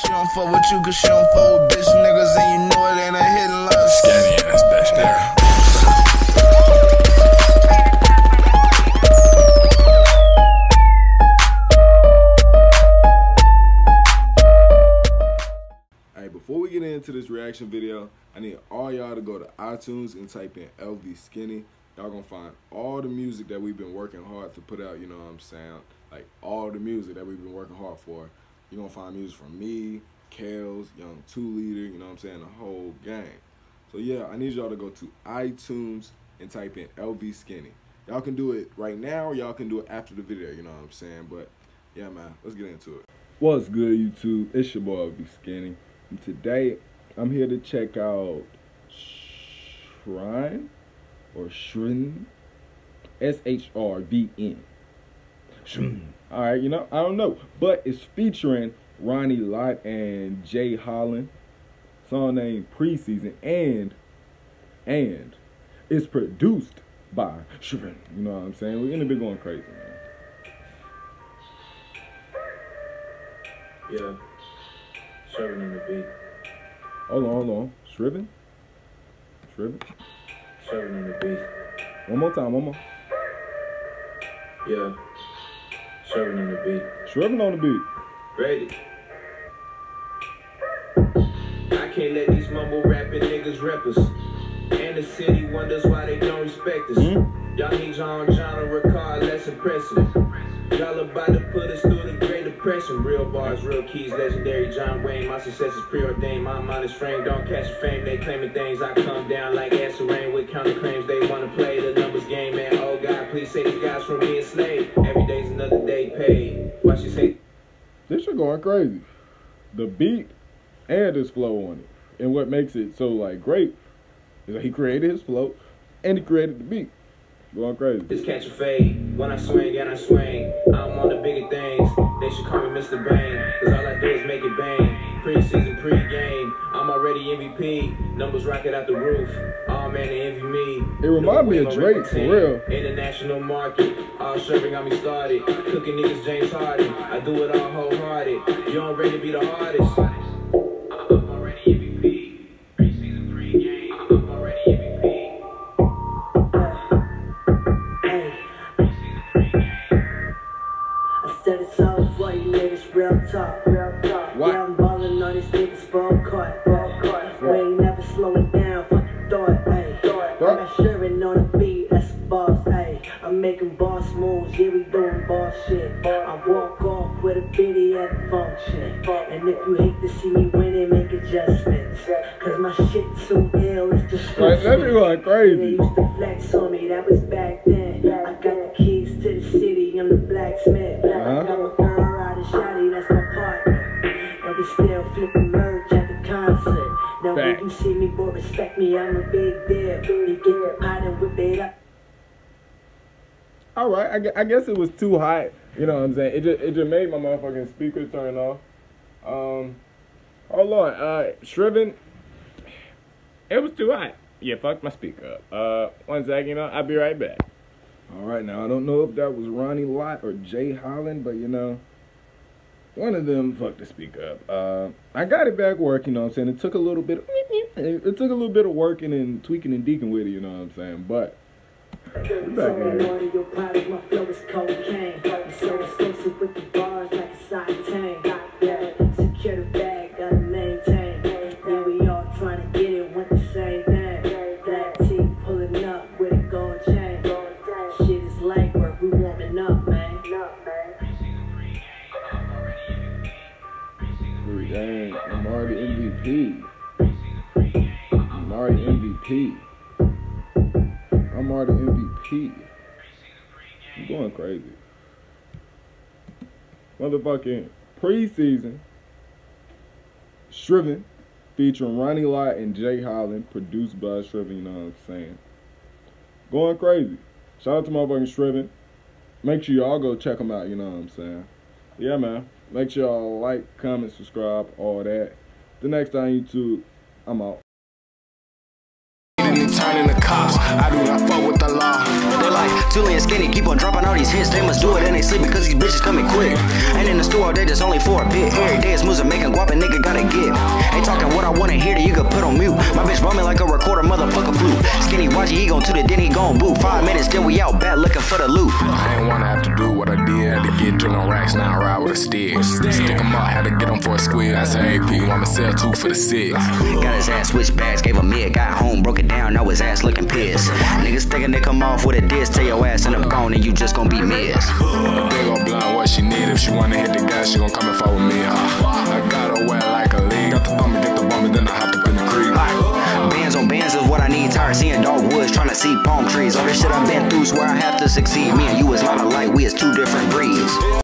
She don't fuck with you cause she don't fuck with bitch niggas and you know it ain't a hidden love. Scanny ass bitch there. Hey, before we get into this reaction video, I need all y'all to go to iTunes and type in LV Skinny. Y'all gonna find all the music that we've been working hard to put out, you know what I'm saying? Like all the music that we've been working hard for. You're gonna find music from me, Kales, Young Two Leader, you know what I'm saying? The whole gang. So yeah, I need y'all to go to iTunes and type in LV Skinny. Y'all can do it right now y'all can do it after the video, you know what I'm saying? But yeah, man, let's get into it. What's good, YouTube? It's your boy LV Skinny. And today, I'm here to check out Shrine or Shrine. S H R V N. Shrine. All right, you know, I don't know. But it's featuring Ronnie Lott and Jay Hollin. Song named Preseason. And, and it's produced by Shrine. You know what I'm saying? We're gonna be going crazy, man. Yeah. Serving on the beat. Hold on, hold on. Shriven? Shriven? Serving on the beat. One more time, one more. Yeah. Serving on the beat. Shriven on the beat. Ready. I can't let these mumble rapping niggas rep us. And the city wonders why they don't respect us. Hmm? Y'all need your own genre card less impressive. Y'all about to put us through the Great Depression. Real bars, real keys, legendary John Wayne. My success is preordained. My mind is framed. Don't catch a fame. They claiming things. I come down like acid rain with counterclaims. They wanna play the numbers game, man. Oh God, please save these guys from being slaved. Every day's another day paid. Watch you say. This shit going crazy. The beat and his flow on it. And what makes it so like great is that he created his flow and he created the beat. Going crazy. Just catch a fade. When I swing and I swing, I'm on the bigger things. They should call me Mr. Bang. Cause all I do is make it bang. Preseason, pre-game. I'm already MVP. Numbers rocket out the roof. Oh man, they envy me. It remind me of Drake, for real. International market. All serving got me started. Cooking niggas James Harden. I do it all wholehearted. You don't ready to be the hardest. I'm already MVP. Preseason, pre-game. I'm already MVP. I said it's all for you niggas, real talk. Real talk. What? Ayy. I got Sherman on the beat, that's boss, ayy. I'm making boss moves, yeah, we doing boss shit. I walk off with a bitty and function. And if you hate to see me winning, make adjustments. Cause my shit too ill, it's just Right, that be going They crazy. used to flex on me, that was back then. I got the keys to the city, I'm the blacksmith. I Uh-huh. got my girl riding shotty, that's my partner. And we still flipping merch at. Now when Facts. you see me, boy, respect me, I'm a big deal. You get the pot and whip it up. All right, I, I guess it was too hot. You know what I'm saying? It just it just made my motherfucking speaker turn off. Um, hold on, uh, Shriven. It was too hot. Yeah, fuck my speaker up. Uh, one second, you know, I'll be right back. All right, now I don't know if that was Ronnie Lott or Jay Hollin, but you know, one of them fucked the speaker up. Uh, I got it back working. You know what I'm saying? It took a little bit. It, it took a little bit of working and tweaking and deacon with it. You know what I'm saying? But I'm already MVP. I'm already MVP. I'm already MVP. I'm going crazy. Motherfucking preseason. Shriven featuring Ronnie Lott and Jay Hollin, produced by Shriven, you know what I'm saying? Going crazy. Shout out to motherfucking Shriven. Make sure y'all go check them out, you know what I'm saying? Yeah, man. Make sure y'all like, comment, subscribe, all that. The next time, YouTube, I'm out. Turning the cops. I do not fuck with the law. They like Tully and Skinny keep on dropping all these hits. They must do it and they sleep because these bitches coming quick. Ain't in the store all day, just only for a bit. Every day it's music making guap and nigga gotta get. Ain't talking what I wanna hear that you can put on mute. My bitch bumming like a recorder, motherfucker flute. Skinny watch he gon' to the then he gon' boot. Five minutes, then we out back looking for the loot. I ain't wanna have to do what I did. Had to get drunk on racks, now I ride with a stick. Stick 'em up, had to get 'em for a squeeze. That's an AP, I'ma sell two for the six. Got his ass switched bags, gave a mid, got home, broke it down, now his ass looking pissed. Niggas thinking they come off with a diss, tell your ass in the gone and you just gon' be missed. Big ol' blind what she need. If she wanna hit the gas, she gon' come and with me. Huh? I got her wet like a league. Got the and get the and then I hopped up in the creek. Like, bands on bands is what I need. Tired seeing dogwoods, trying to see palm trees. All this shit I've been through, swear I have to succeed. Me and you is not alike, we is two different breeds.